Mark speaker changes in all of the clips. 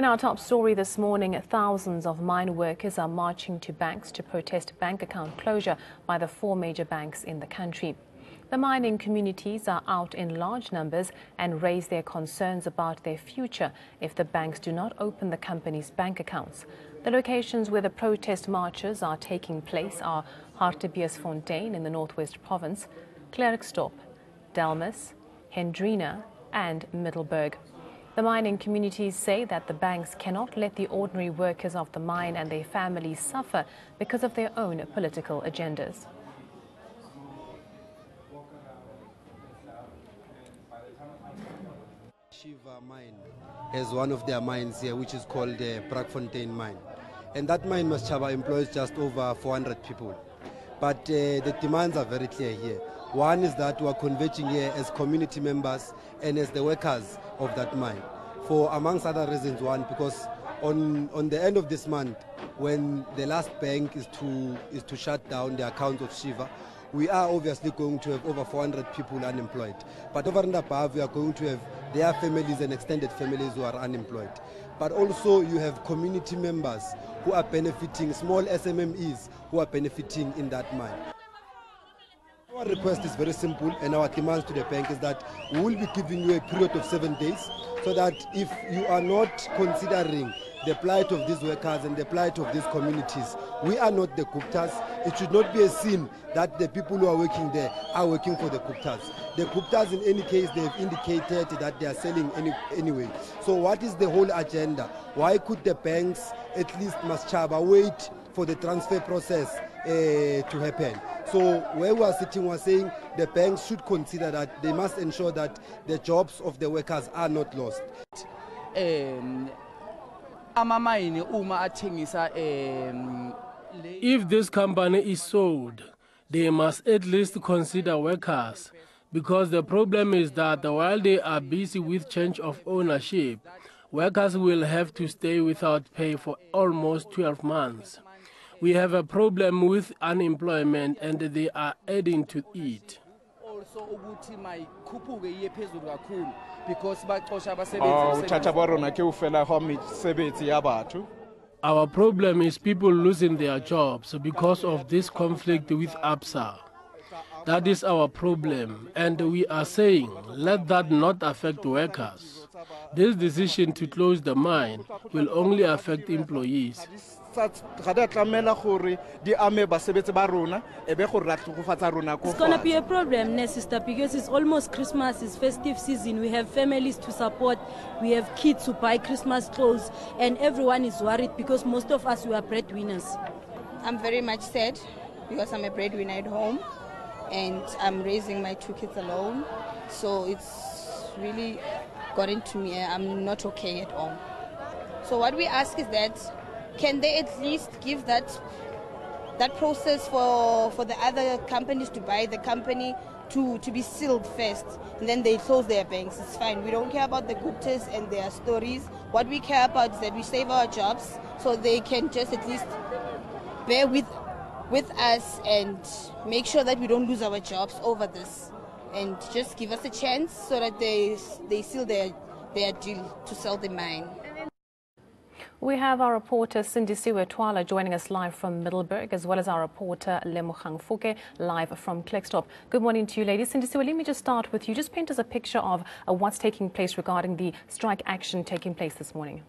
Speaker 1: In our top story this morning, thousands of mine workers are marching to banks to protest bank account closure by the four major banks in the country. The mining communities are out in large numbers and raise their concerns about their future if the banks do not open the company's bank accounts. The locations where the protest marches are taking place are Hartbeesfontein in the Northwest Province, Klerksdorp, Delmas, Hendrina and Middelburg. The mining communities say that the banks cannot let the ordinary workers of the mine and their families suffer because of their own political agendas.
Speaker 2: Shiva mine has one of their mines here, which is called the Brakfontein mine. And that mine, Maschaba, employs just over 400 people. But uh, the demands are very clear here. One is that we are converging here as community members and as the workers of that mine. For amongst other reasons, one, because on, on the end of this month, when the last bank is to, is to shut down the accounts of Shiva, we are obviously going to have over 400 people unemployed. But over and above, we are going to have their families and extended families who are unemployed. But also you have community members who are benefiting, small SMMEs who are benefiting in that mine. Our request is very simple and our demands to the bank is that we will be giving you a period of seven days so that if you are not considering the plight of these workers and the plight of these communities. We are not the Guptas. It should not be a sin that the people who are working there are working for the Guptas. The Guptas, in any case, they have indicated that they are selling any, anyway. So what is the whole agenda? Why could the banks, at least Maschaba, wait for the transfer process uh, to happen? So where we are sitting, we are saying the banks should consider that they must ensure that the jobs of the workers are not lost.
Speaker 3: um amamayini uma athengisa um le-
Speaker 4: If this company is sold, they must at least consider workers because the problem is that while they are busy with change of ownership, workers will have to stay without pay for almost 12 months. We have a problem with unemployment and they are adding to it.
Speaker 3: also ukuthi mayikhuphuke iye phezulu kakhulu because baxosha
Speaker 5: Ah,
Speaker 3: abasebenzi
Speaker 5: bothata ba rona ke ho fela ga mesebetsi ya batho
Speaker 4: Our problem is people losing their jobs because of this conflict with APSA. That is our problem, and we are saying let that not affect workers. This decision to close the mine will only affect employees.
Speaker 5: Sa- ga di a tlamela gore di ame basebetsi ba rona e be gore ra tlogofatsa rona ko
Speaker 6: It's gonna be a problem, ne, sister, because it's almost Christmas, it's festive season. We have families to support, we have kids to buy Christmas clothes, and everyone is worried because most of us we are breadwinners.
Speaker 7: I'm very much sad because I'm a breadwinner at home and I'm raising my two kids alone. So it's really gotten to me. I'm not okay at all. So what we ask is that can they at least give that that process for for the other companies to buy the company to to be sealed first and then they close their banks? It's fine. We don't care about the guptas and their stories. What we care about is that we save our jobs so they can just at least bear with with us and make sure that we don't lose our jobs over this. And just give us a chance so that they they seal their their deal to sell the mine
Speaker 1: We have our reporter Cindy Twala joining us live from Middelburg, as well as our reporter Lemogang Fuke live from Klerksdorp. Good morning to you, ladies. Cindy Siwe, let me just start with you. Just paint us a picture of uh, what's taking place regarding the strike action taking place this morning.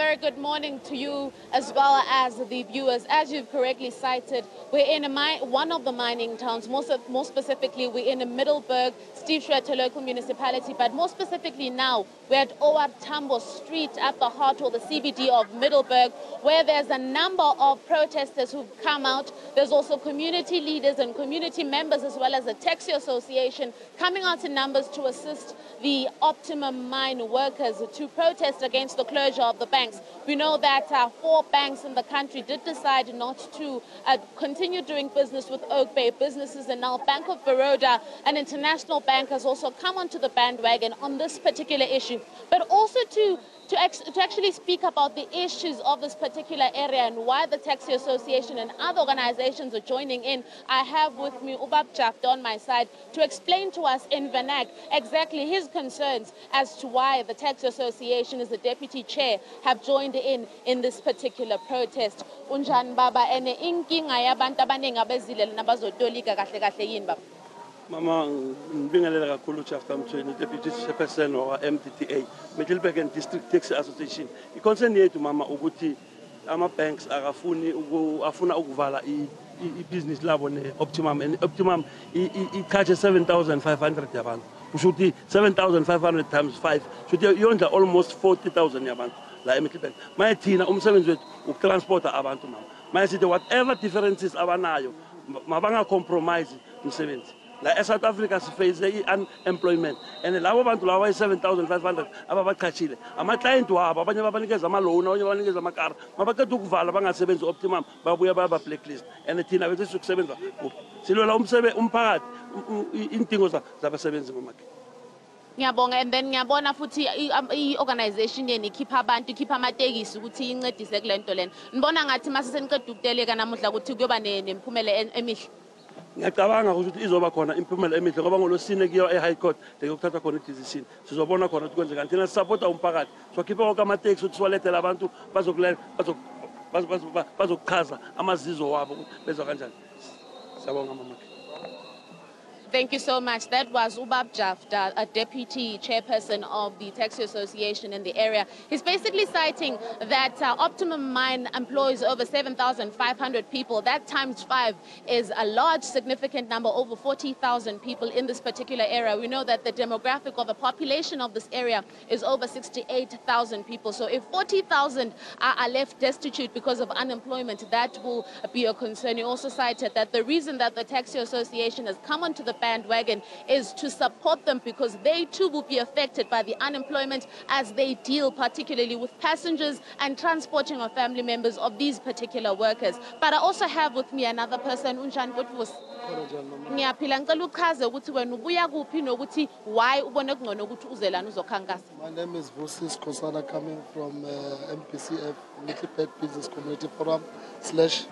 Speaker 8: Very good morning to you as well as the viewers. As you've correctly cited, we're in one of the mining towns, more, so- more specifically, we're in a Middelburg, Steve Tshwete local municipality, but more specifically now, we're at OR Tambo Street at the heart or the CBD of Middelburg, where there's a number of protesters who've come out. There's also community leaders and community members, as well as the Taxi Association, coming out in numbers to assist the Optimum Mine workers to protest against the closure of the bank. Banks. We know that uh, four banks in the country did decide not to uh, continue doing business with Oakbay businesses, and now Bank of Baroda, an international bank, has also come onto the bandwagon on this particular issue, but also to to, actually speak about the issues of this particular area and why the Taxi Association and other organizations are joining in. I have with me Ubab Jafta on my side to explain to us in Vernac exactly his concerns as to why the Taxi Association as the deputy chair have joined in in this particular protest. Unjan baba ene inkinga yabantu abaningi abezile nabazotolika kahle kahle yini baba?
Speaker 9: Mama, ngibingelela kakhulu uJafta Mthweni, Deputy Chairperson wa MDTA, Middelburg District Taxi Association. I-concern yethu mama ukuthi ama-banks akafuni afuna ukuvala ibhizinisi labo ne-optimum and optimum i-charge 7500 yabantu kusho ukuthi 7500 times 5 kusho ukuthi yondla almost 40000 yabantu la emiddelburg maye thina umsebenzi wethu ukutransporta abantu mama. Maye sithi whatever differences abanayo mabangacompromise umsebenzi. La eSouth Africa siface i-unemployment and labo bantu laba bayi-7500 ababachashile ama-client wabo abanye babanikeza ama-loan abanye babanikeza amakara mabaqeda ukuvala bangasebenzi optimum babuya baba-blacklist and thina bese sikusebenza kuphi silwela umphakathi u- u- i- iy'dingo za- zabasebenzi mamakhe
Speaker 8: ngiyabonga and then ngiyabona futhi i- am- i-organization yenu ikhipha abantu ikhipha amatekisi ukuthi incedise kule nto lena. Nibona ngathi mase seniqeda ukuteleka namuhla ukuthi kuyoba ne- nemiphumela en- emihle.
Speaker 9: Ngiyacabanga ukuthi izoba khona imiphumela emihle ngoba ngolosine kuyiwa e-high court lekuyokuthatha khona i-decision. Sizobona khona ukuthi kwenzekani thina sisapota umphakathi. Sokhiphe konke amateksi ukuthi siwalethele abantu bazokule- bazo- bazo- bazo- bazokuchaza amazizo wabo ukuthi bezwa kanjani. Siyabonga mamakhe
Speaker 8: Thank you so much. That was Ubab Jafta, a deputy chairperson of the Taxi Association in the area. He's basically citing that uh, Optimum Mine employs over 7,500 people. That times five is a large, significant number, over 40,000 people in this particular area. We know that the demographic or the population of this area is over 68,000 people. So if 40,000 are, are left destitute because of unemployment, that will be a concern. He also cited that the reason that the Taxi Association has come onto the bandwagon is to support them because they too will be affected by the unemployment as they deal particularly with passengers and transporting of family members of these particular workers. But I also have with me another person, Unjan uzokhankasa
Speaker 10: My name is Vusis Kosana coming from uh, MPCF, Middelburg Business Community Forum slash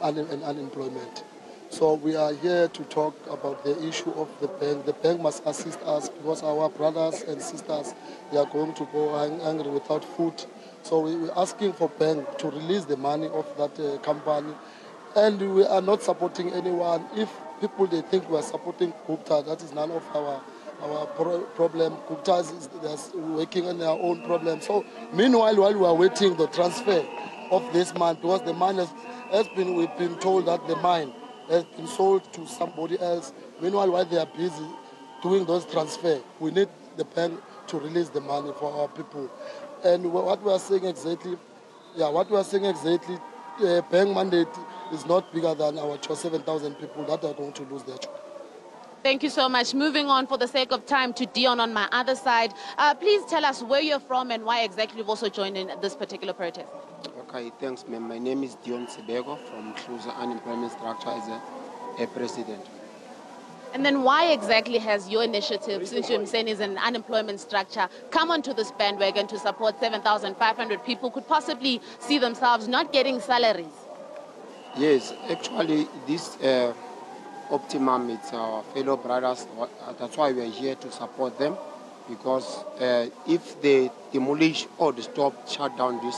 Speaker 10: un- and unemployment. So we are here to talk about the issue of the bank. The bank must assist us because our brothers and sisters, they are going to go hungry without food. So we- we're asking for bank to release the money of that uh, company. And we are not supporting anyone. If people they think we are supporting Gupta, that is none of our our pro- problem. Gupta is working on their own problem. So meanwhile, while we are waiting the transfer of this mine, because the mine has, has been we've been told that the mine has been sold to somebody else. Meanwhile, while they are busy doing those transfer, we need the bank to release the money for our people. And what we are saying exactly, yeah, what we are saying exactly, uh, bank mandate is not bigger than our 7,000 people that are going to lose their job.
Speaker 8: Thank you so much. Moving on for the sake of time to Dion on my other side. Uh, please tell us where you're from and why exactly you've also joined in this particular protest.
Speaker 11: Okay, thanks, ma'am. My name is Dion Sebego from Kluza Unemployment Structure as a, a president.
Speaker 8: And then why exactly has your initiative, since you're saying is an unemployment structure, come onto this bandwagon to support 7,500 people could possibly see themselves not getting salaries?
Speaker 11: Yes, actually, this uh, Optimum, it's our fellow brothers. That's why we are here to support them because uh, if they demolish or they stop, shut down this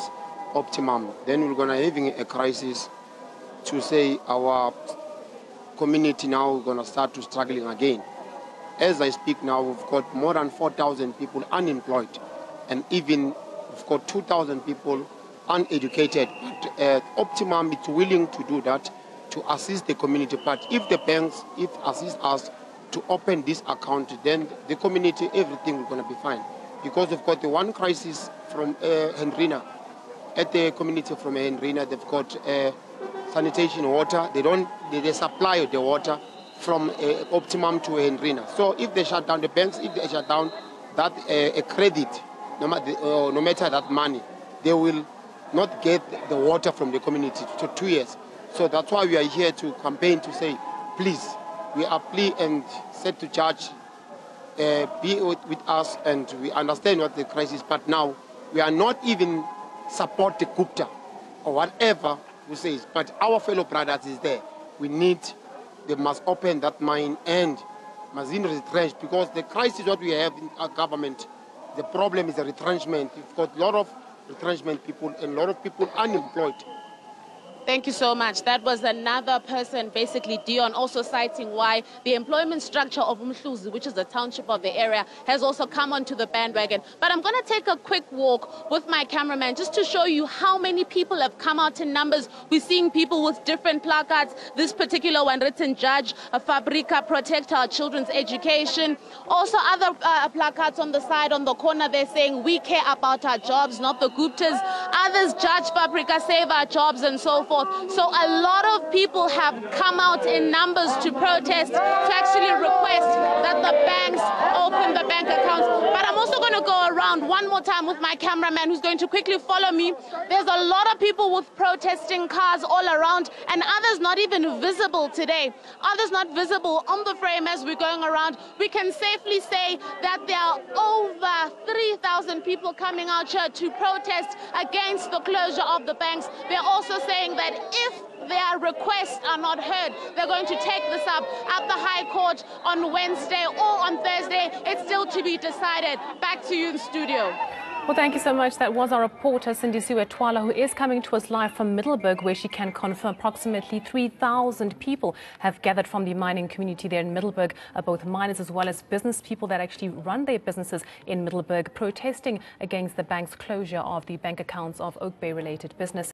Speaker 11: Optimum, then we're going to having a crisis to say our community now is going to start to struggling again. As I speak now, we've got more than 4,000 people unemployed, and even we've got 2,000 people uneducated. But uh, Optimum is willing to do that to assist the community. But if the banks, if assist us to open this account, then the community, everything is going to be fine. Because we've got the one crisis from uh, Hendrina, at the community from Hendrina, they've got uh, sanitation water. They don't, they, they supply the water from uh, Optimum to Hendrina. So if they shut down the banks, if they shut down that uh, a credit, no, ma- uh, no matter that money, they will not get the water from the community for two years. So that's why we are here to campaign to say, please, we are plea and set to judge, uh, be with, us and we understand what the crisis, but now we are not even support the Gupta or whatever who says, but our fellow brothers is there. We need, they must open that mine and must Mazin retrench because the crisis what we have in our government, the problem is the retrenchment. We've got a lot of retrenchment people and a lot of people unemployed.
Speaker 8: Thank you so much. That was another person, basically Dion, also citing why the employment structure of Umhluzi, which is the township of the area, has also come onto the bandwagon. But I'm going to take a quick walk with my cameraman just to show you how many people have come out in numbers. We're seeing people with different placards. This particular one written, Judge Fabrica, protect our children's education. Also other uh, placards on the side, on the corner, they're saying, we care about our jobs, not the Guptas. Others, Judge Fabrica, save our jobs and so forth forth. So a lot of people have come out in numbers to protest, to actually request that the banks open the bank accounts. But I'm also going to go around one more time with my cameraman who's going to quickly follow me. There's a lot of people with protesting cars all around and others not even visible today. Others not visible on the frame as we're going around. We can safely say that there are over 3,000 people coming out here to protest against the closure of the banks. They're also saying that that if their requests are not heard, they're going to take this up at the High Court on Wednesday or on Thursday. It's still to be decided. Back to you in studio.
Speaker 1: Well, thank you so much. That was our reporter, Cindy Twala, who is coming to us live from Middelburg, where she can confirm approximately 3,000 people have gathered from the mining community there in Middelburg, uh, both miners as well as business people that actually run their businesses in Middelburg, protesting against the bank's closure of the bank accounts of Oakbay related business.